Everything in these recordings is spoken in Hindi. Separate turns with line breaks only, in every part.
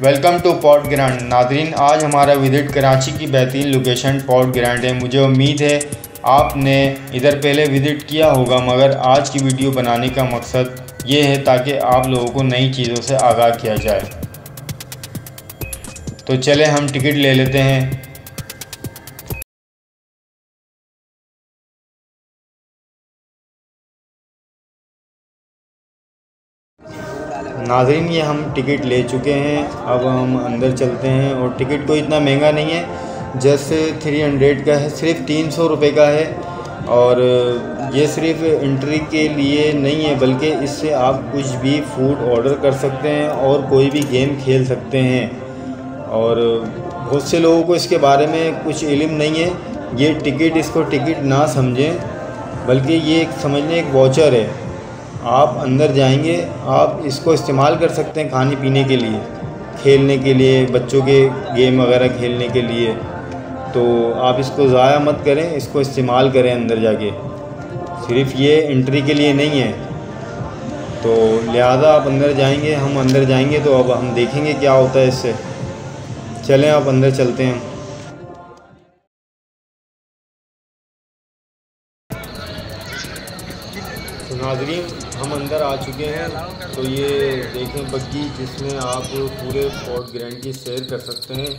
वेलकम टू पोर्ट ग्रांड नादरीन आज हमारा विज़िट कराची की बेहतरीन लोकेशन पोर्ट ग्रांड है। मुझे उम्मीद है आपने इधर पहले विज़िट किया होगा, मगर आज की वीडियो बनाने का मकसद ये है ताकि आप लोगों को नई चीज़ों से आगाह किया जाए। तो चले, हम टिकट ले लेते हैं। नाजरीन, ये हम टिकट ले चुके हैं। अब हम अंदर चलते हैं और टिकट कोई इतना महँगा नहीं है। जैसे थ्री हंड्रेड का है, सिर्फ़ तीन सौ रुपये का है। और ये सिर्फ़ एंट्री के लिए नहीं है, बल्कि इससे आप कुछ भी फ़ूड ऑर्डर कर सकते हैं और कोई भी गेम खेल सकते हैं। और बहुत से लोगों को इसके बारे में कुछ इल्म नहीं है। ये टिकट, इसको टिकट ना समझें, बल्कि ये समझने एक वाचर है। आप अंदर जाएँगे, आप इसको इस्तेमाल कर सकते हैं खाने पीने के लिए, खेलने के लिए, बच्चों के गेम वगैरह खेलने के लिए। तो आप इसको ज़ाया मत करें, इसको इस्तेमाल करें अंदर जाके। सिर्फ़ ये एंट्री के लिए नहीं है। तो लिहाजा आप अंदर जाएँगे, हम अंदर जाएँगे तो अब हम देखेंगे क्या होता है इससे। चलें, आप अंदर चलते हैं। नाजरीन, हम अंदर आ चुके हैं तो ये देखें बग्गी, जिसमें आप पूरे फोर्ट ग्रैंड की सैर कर सकते हैं।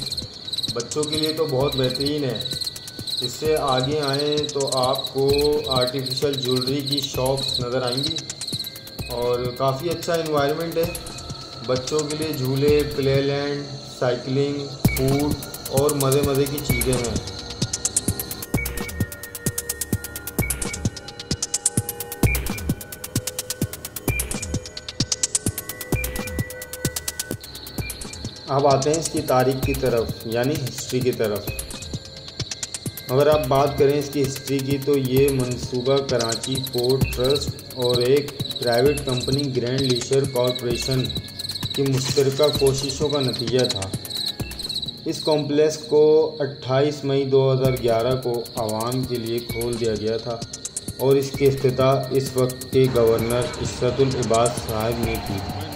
बच्चों के लिए तो बहुत बेहतरीन है। इससे आगे आए तो आपको आर्टिफिशियल ज्वेलरी की शॉप्स नज़र आएँगी। और काफ़ी अच्छा इन्वायरमेंट है। बच्चों के लिए झूले प्ले लैंड साइकिलिंग फ़ूड और मज़े मज़े की चीज़ें हैं। अब आते हैं इसकी तारीख की तरफ़, यानी हिस्ट्री की तरफ़। अगर आप बात करें इसकी हिस्ट्री की तो ये मंसूबा कराची पोर्ट ट्रस्ट और एक private company grand leisure corporation की मुश्तर कोशिशों का नतीजा था। इस कॉम्प्लेक्स को 28 मई 2011 को आवाम के लिए खोल दिया गया था और इसकी अफ्ताह इस वक्त के गवर्नर इसरतुल इबाद साहब ने की।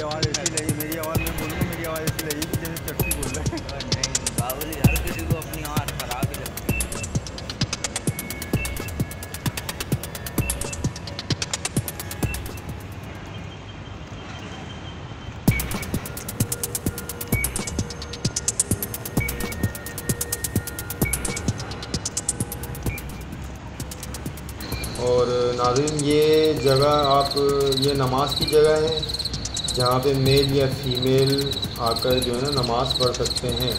मेरी आवाज़ ऐसी लगी मेरी आवाज़ में बोलूँ मेरी आवाज़ ऐसी लगी कि जैसे चट्टी बोल रहा है।
नहीं बाबूजी हर किसी को अपनी आवाज़ खराब ही लगती
और नाज़रीन ये जगह आप ये नमाज़ की जगह है? जहाँ पे मेल या फीमेल आकर जो है ना नमाज़ पढ़ सकते हैं।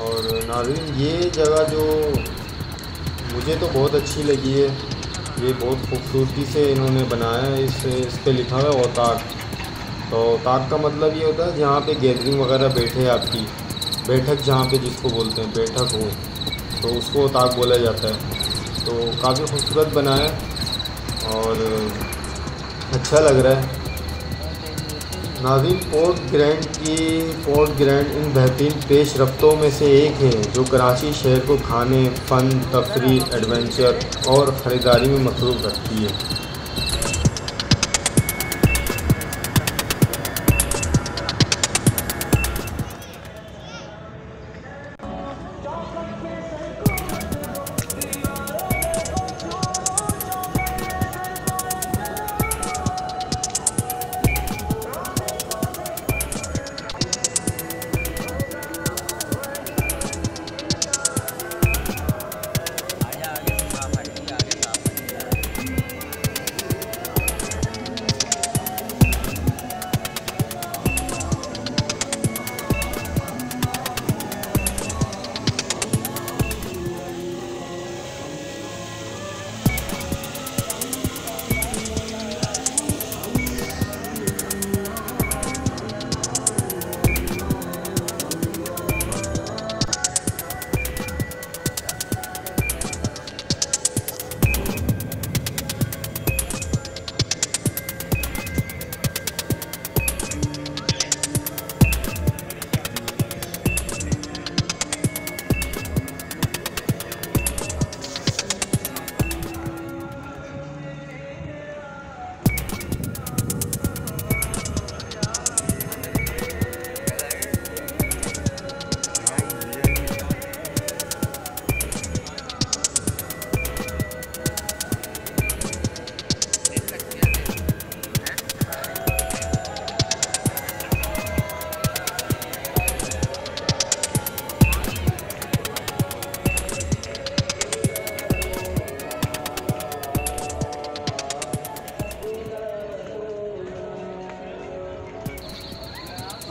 और नाज़रीन, ये जगह जो मुझे तो बहुत अच्छी लगी है। ये बहुत खूबसूरती से इन्होंने बनाया है। इस इस पे लिखा हुआ है औताक तो औताक का मतलब ये होता है जहाँ पे गैदरिंग वगैरह बैठे आपकी। बैठक जहाँ पे जिसको बोलते हैं, बैठक हो तो उसको औताक बोला जाता है। तो काफ़ी खूबसूरत बना है और अच्छा लग रहा है। नाजिन पोर्ट ग्रैंड की पोर्ट ग्रैंड इन बेहतरीन पेश रफ्तों में से एक है, जो कराची शहर को खाने, फ़न, तफरी, एडवेंचर और ख़रीदारी में मसरूफ़ रखती है।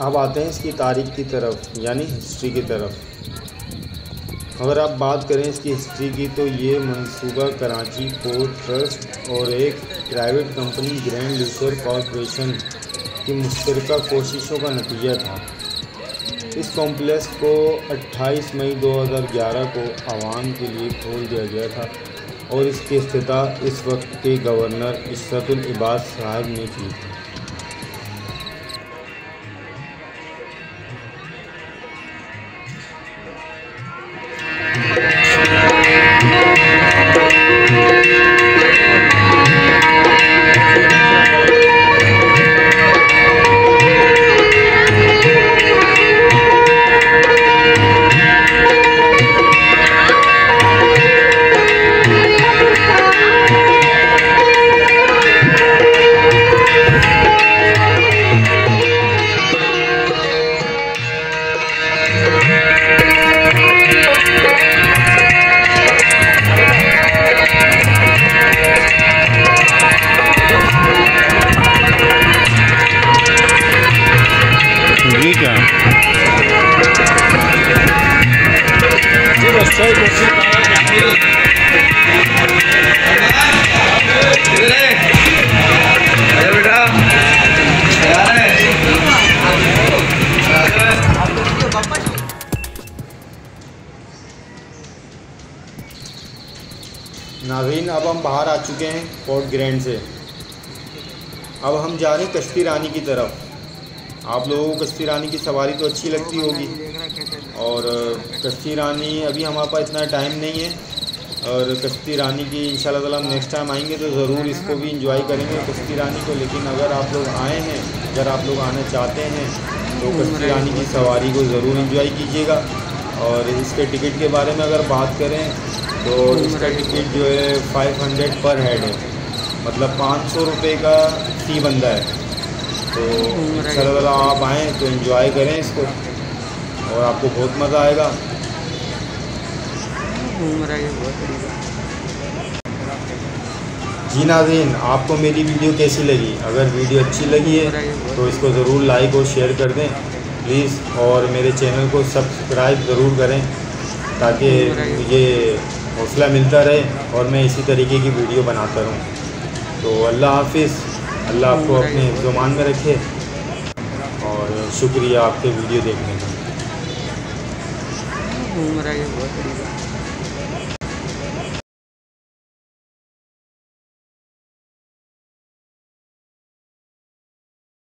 अब आते हैं इसकी तारीख की तरफ़, यानी हिस्ट्री की तरफ़। अगर आप बात करें इसकी हिस्ट्री की तो ये मंसूबा कराची पोर्ट ट्रस्ट और एक प्राइवेट कंपनी ग्रैंड लीजर कॉरपोरेशन की मुश्तरका कोशिशों का नतीजा था। इस कॉम्प्लेक्स को 28 मई 2011 को आवाम के लिए खोल दिया गया था और इसकी अफ्ताह इस वक्त के गवर्नर इशरतुल इबाद साहब ने की थी। नाजीन अब हम बाहर आ चुके हैं पोर्ट ग्रैंड से। अब हम जा रहे हैं कश्ती रानी की तरफ़। आप लोगों को कश्ती रानी की सवारी तो अच्छी लगती होगी। और कश्ती रानी अभी हमारे पास इतना टाइम नहीं है। और कश्ती रानी की इंशाल्लाह ताला हम नेक्स्ट टाइम आएँगे तो ज़रूर इसको भी इंजॉय करेंगे कश्ती रानी को। लेकिन अगर आप लोग आए हैं अगर आप लोग आना चाहते हैं तो कश्ती रानी की सवारी को ज़रूर इंजॉय कीजिएगा। और इसके टिकट के बारे में अगर बात करें तो इसका टिकट जो है फाइव हंड्रेड पर हेड है। मतलब पाँच सौ रुपये का फ़ी बंदा है। तो इन आप आएँ तो इन्जॉय करें इसको। और आपको बहुत मज़ा आएगा। जी नाजीन आपको मेरी वीडियो कैसी लगी? अगर वीडियो अच्छी लगी है तो इसको ज़रूर लाइक और शेयर कर दें। प्लीज़ और मेरे चैनल को सब्सक्राइब ज़रूर करें ताकि मुझे हौसला मिलता रहे और मैं इसी तरीके की वीडियो बनाता रहूँ। तो अल्लाह हाफिज़। अल्लाह आपको अपने जुमान में रखे। और शुक्रिया आपके वीडियो देखने का
रहा है। बहुत बात